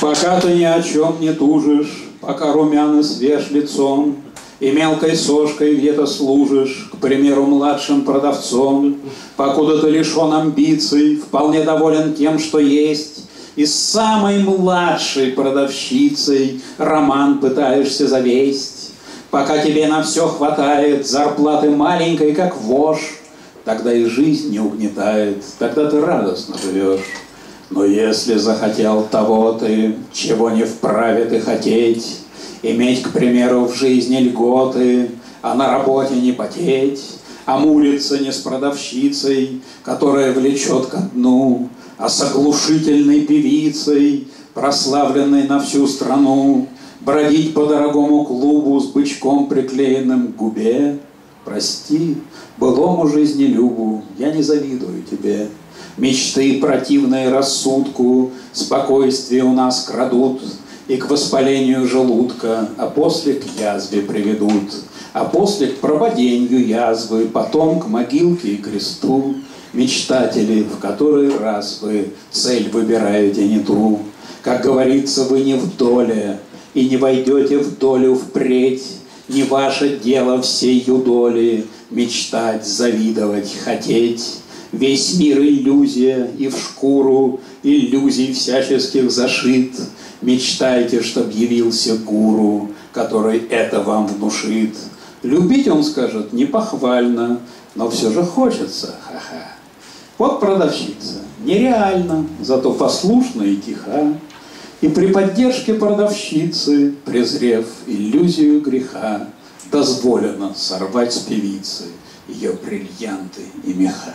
Пока ты ни о чем не тужишь, Пока румяный свеж лицом, И мелкой сошкой где-то служишь, К примеру, младшим продавцом, Покуда ты лишен амбиций, Вполне доволен тем, что есть, И с самой младшей продавщицей Роман пытаешься завесть, Пока тебе на все хватает Зарплаты маленькой, как вошь, Тогда и жизнь не угнетает, Тогда ты радостно живешь. Но если захотел того ты, чего не вправе ты хотеть, Иметь, к примеру, в жизни льготы, а на работе не потеть, а муриться не с продавщицей, которая влечет ко дну, а с оглушительной певицей, прославленной на всю страну, бродить по дорогому клубу с бычком приклеенным к губе. Прости, былому жизнелюбу, я не завидую тебе. Мечты противные рассудку, спокойствие у нас крадут, И к воспалению желудка, а после к язве приведут, А после к прободенью язвы, потом к могилке и кресту. Мечтатели, в который раз вы цель выбираете не ту, Как говорится, вы не в доле, и не войдете в долю впредь, Не ваше дело всей юдоли мечтать, завидовать, хотеть. Весь мир иллюзия, и в шкуру иллюзий всяческих зашит. Мечтайте, чтоб явился гуру, который это вам внушит. Любить, он скажет, не похвально, но все же хочется, ха-ха. Вот продавщица, нереально, зато послушна и тиха. И при поддержке продавщицы, презрев иллюзию греха, дозволено сорвать с певицы ее бриллианты и меха.